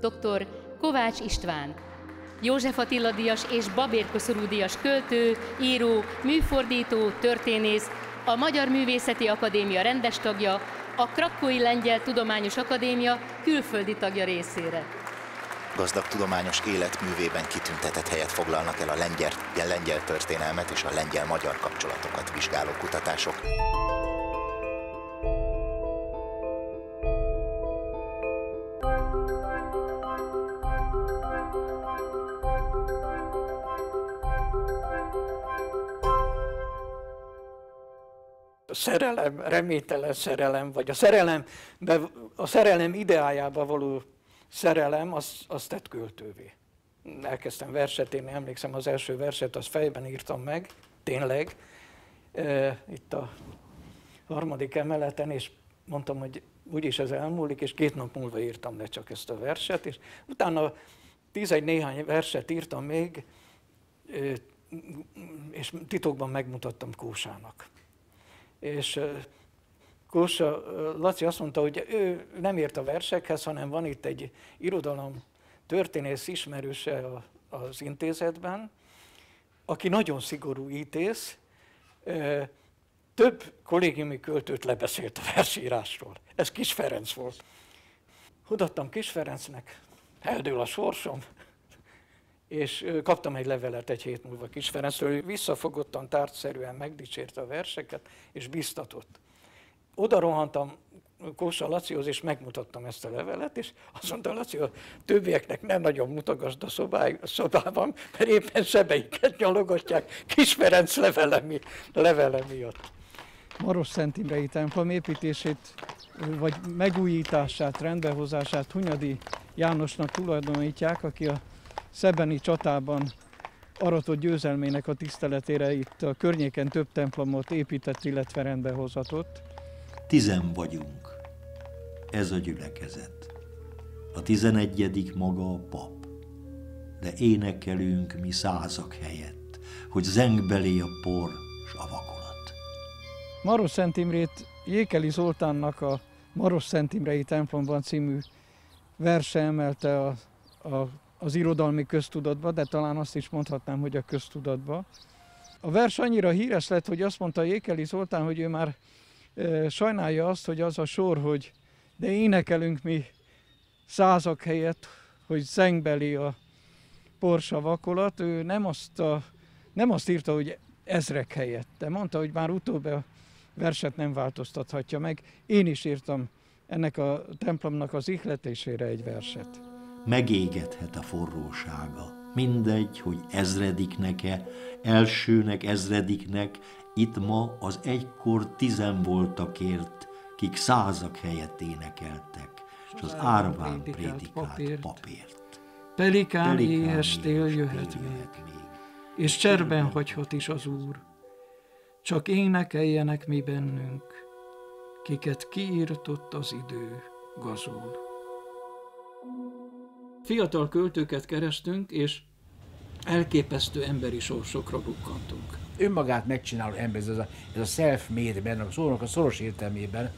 dr. Kovács István, József Attila Díjas és Babér Díjas költő, író, műfordító, történész, a Magyar Művészeti Akadémia rendes tagja, a Krakói Lengyel Tudományos Akadémia külföldi tagja részére. Gazdag tudományos életművében kitüntetett helyet foglalnak el a lengyel, lengyel történelmet és a lengyel-magyar kapcsolatokat vizsgáló kutatások. Szerelem, reménytelen szerelem, vagy a szerelem, a szerelem ideájába való szerelem, az, az tett költővé. Elkezdtem verset, én emlékszem az első verset, az fejben írtam meg, tényleg, e, itt a harmadik emeleten, és mondtam, hogy úgyis ez elmúlik, és két nap múlva írtam le csak ezt a verset, és utána tízegy néhány verset írtam még, és titokban megmutattam Kósának és Kósa Laci azt mondta, hogy ő nem ért a versekhez, hanem van itt egy irodalom történész ismerőse az intézetben, aki nagyon szigorú ítész, több kollégiumi költőt lebeszélt a versírásról. Ez Kis Ferenc volt. Odaadtam Kis Ferencnek, eldől a sorsom, és kaptam egy levelet egy hét múlva Kis Ferencről, visszafogottan, tárgyszerűen megdicsérte a verseket, és biztatott. Oda rohantam Kósa Lacihoz, és megmutattam ezt a levelet, és azt mondta Laci, a többieknek nem nagyon mutogasd a, szobály, a szobában, mert éppen sebeiket nyalogatják Kis Ferenc levele, mi, levele miatt. Maros Szent Imrei templom építését, vagy megújítását, rendbehozását Hunyadi Jánosnak tulajdonítják, aki a Szebeni csatában aratott győzelmének a tiszteletére itt a környéken több templomot épített, illetve rendbe hozatott. Tizen vagyunk. Ez a gyülekezet. A tizenegyedik maga a pap. De énekelünk mi százak helyett, hogy zeng belé a por s a vakolat. Maros Szent Imrét Jékeli Zoltánnak a Maros Szent Imrei templomban című verse emelte a, a az irodalmi köztudatba, de talán azt is mondhatnám, hogy a köztudatba. A vers annyira híres lett, hogy azt mondta Jékeli Zoltán, hogy ő már e, sajnálja azt, hogy az a sor, hogy de énekelünk mi százak helyett, hogy zengbeli a porsa vakolat, ő nem azt, a, nem azt írta, hogy ezrek helyett, de mondta, hogy már utóbb a verset nem változtathatja meg. Én is írtam ennek a templomnak az ihletésére egy verset megégethet a forrósága. Mindegy, hogy ezrediknek-e, elsőnek, ezrediknek, itt ma az egykor tizen voltakért, kik százak helyett énekeltek, és az árván prédikált papírt. papírt. Pelikán, Pelikán éhestél jöhet még, és cserben hagyhat is az Úr. Csak énekeljenek mi bennünk, kiket kiírtott az idő gazul. Fiatal költőket kerestünk, és elképesztő emberi sorsokra bukkantunk. Önmagát megcsináló ember, ez a, ez a self-made, benne a szónak a szoros értelmében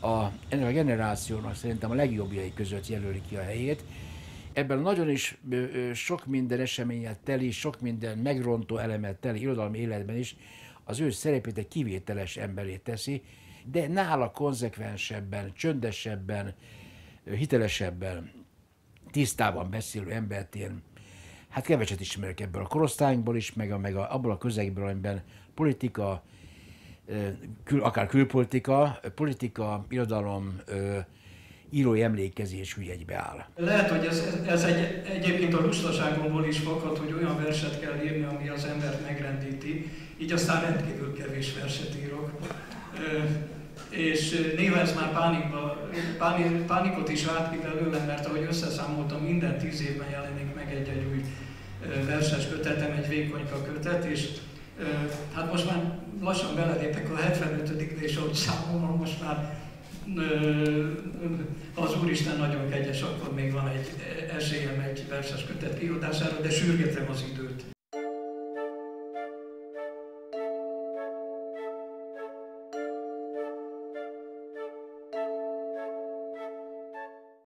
a, ennek a generációnak szerintem a legjobbjai között jelöli ki a helyét. Ebben nagyon is sok minden eseményet teli, sok minden megrontó elemet teli irodalmi életben is az ő szerepét egy kivételes emberét teszi, de nála konzekvensebben, csöndesebben, hitelesebben tisztában beszélő embert én hát keveset ismerek ebből a korosztályunkból is, meg, a, meg a, abból a közegből, amiben politika, kül, akár külpolitika, politika, irodalom, írói emlékezés úgy egybeáll. Lehet, hogy ez, ez egy, egyébként a lustaságomból is fakad, hogy olyan verset kell írni, ami az embert megrendíti, így aztán rendkívül kevés verset írok és néha ez már pánikba, pánik, pánikot is vált ki belőlem, mert ahogy összeszámoltam, minden tíz évben jelenik meg egy-egy új verses kötetem, egy vékonyka kötet, és hát most már lassan belelépek a 75 és ahogy számolom, most már az Úristen nagyon kegyes, akkor még van egy esélyem egy verses kötet kiadására, de sürgetem az időt.